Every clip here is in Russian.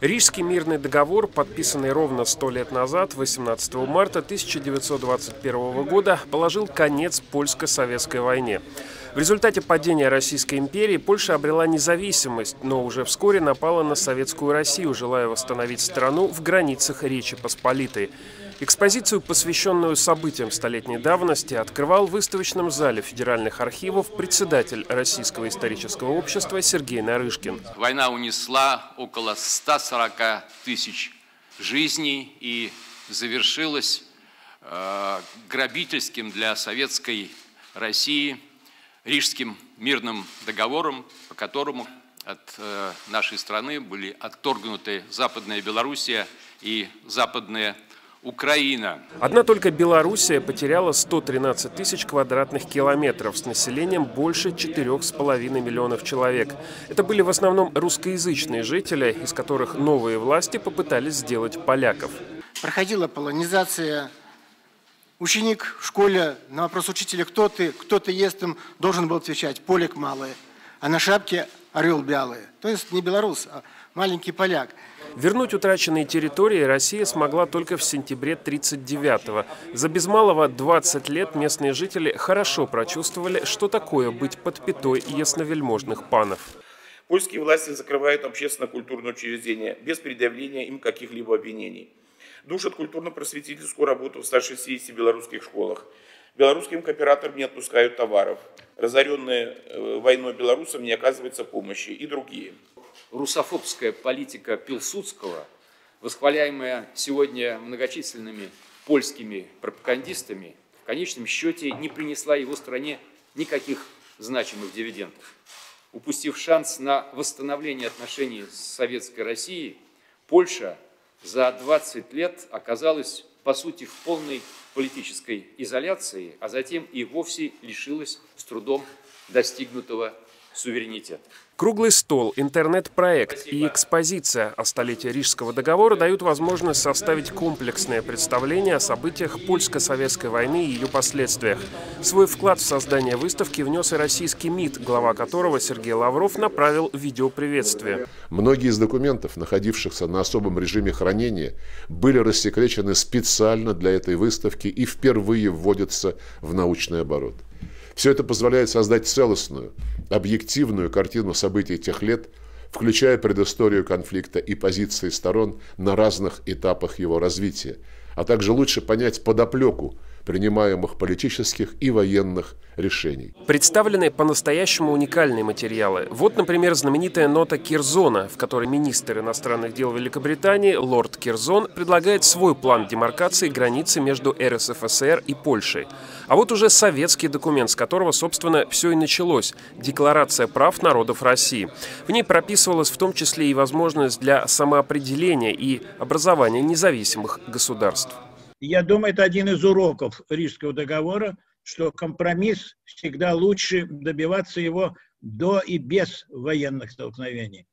Рижский мирный договор, подписанный ровно сто лет назад, 18 марта 1921 года, положил конец польско-советской войне. В результате падения Российской империи Польша обрела независимость, но уже вскоре напала на советскую Россию, желая восстановить страну в границах Речи Посполитой. Экспозицию, посвященную событиям столетней давности, открывал в выставочном зале федеральных архивов председатель Российского исторического общества Сергей Нарышкин. Война унесла около 140 тысяч жизней и завершилась э, грабительским для советской России Рижским мирным договором, по которому от э, нашей страны были отторгнуты Западная Белоруссия и Западная Украина. Одна только Белоруссия потеряла 113 тысяч квадратных километров с населением больше 4,5 миллионов человек. Это были в основном русскоязычные жители, из которых новые власти попытались сделать поляков. Проходила полонизация. Ученик в школе на вопрос учителя «Кто ты?», «Кто ты есть?», им должен был отвечать «Полик малый», а на шапке «Орел белый». То есть не белорус, а маленький поляк. Вернуть утраченные территории Россия смогла только в сентябре 1939-го. За без малого 20 лет местные жители хорошо прочувствовали, что такое быть под пятой ясновельможных панов. Польские власти закрывают общественно-культурное учреждение без предъявления им каких-либо обвинений. Душат культурно-просветительскую работу в 160 белорусских школах. Белорусским кооператорам не отпускают товаров. Разоренные э, войной белорусам не оказывается помощи и другие русофобская политика Пилсудского, восхваляемая сегодня многочисленными польскими пропагандистами, в конечном счете не принесла его стране никаких значимых дивидендов. Упустив шанс на восстановление отношений с Советской Россией, Польша за 20 лет оказалась, по сути, в полной политической изоляции, а затем и вовсе лишилась с трудом достигнутого суверенитет. Круглый стол, интернет-проект и экспозиция о столетии Рижского договора дают возможность составить комплексное представление о событиях польско-советской войны и ее последствиях. Свой вклад в создание выставки внес и российский МИД, глава которого Сергей Лавров направил видеоприветствие. Многие из документов, находившихся на особом режиме хранения, были рассекречены специально для этой выставки и впервые вводятся в научный оборот. Все это позволяет создать целостную, объективную картину событий тех лет, включая предысторию конфликта и позиции сторон на разных этапах его развития, а также лучше понять подоплеку принимаемых политических и военных решений. Представлены по-настоящему уникальные материалы. Вот, например, знаменитая нота Кирзона, в которой министр иностранных дел Великобритании лорд Кирзон предлагает свой план демаркации границы между РСФСР и Польшей. А вот уже советский документ, с которого, собственно, все и началось – Декларация прав народов России. В ней прописывалась в том числе и возможность для самоопределения и образования независимых государств. Я думаю, это один из уроков Рижского договора, что компромисс всегда лучше добиваться его до и без военных столкновений.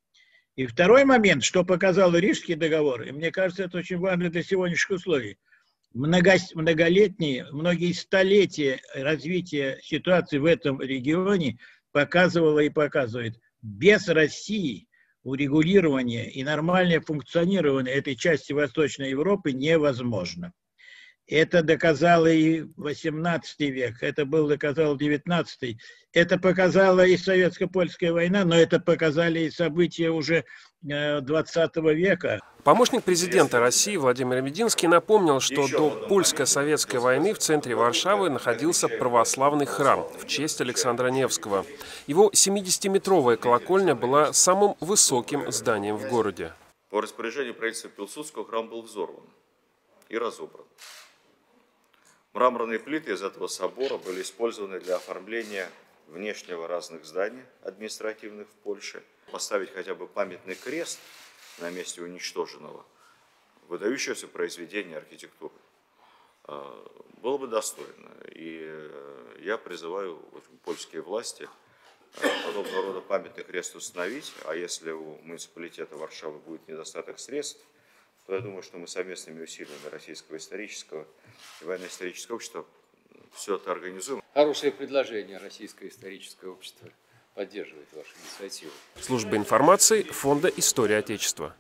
И второй момент, что показал Рижский договор, и мне кажется, это очень важно для сегодняшних условий, много, многолетние, многие столетия развития ситуации в этом регионе показывало и показывает, без России урегулирование и нормальное функционирование этой части Восточной Европы невозможно. Это доказало и 18 век, это был доказал 19 это показала и советско-польская война, но это показали и события уже 20 э, века. Помощник президента России Владимир Мединский напомнил, что до польско-советской войны в центре Варшавы находился православный храм в честь Александра Невского. Его 70-метровая колокольня была самым высоким зданием в городе. По распоряжению правительства Пилсудского храм был взорван и разобран. Мраморные плиты из этого собора были использованы для оформления внешнего разных зданий административных в Польше. Поставить хотя бы памятный крест на месте уничтоженного, выдающегося произведения архитектуры, а, было бы достойно. И э, я призываю польские власти э, подобного рода памятный крест установить, а если у муниципалитета Варшавы будет недостаток средств, то я думаю, что мы совместными усилиями Российского исторического и военно-исторического общества все это организуем. Хорошее предложение Российское историческое общество поддерживает вашу инициативу. Служба информации Фонда «История Отечества».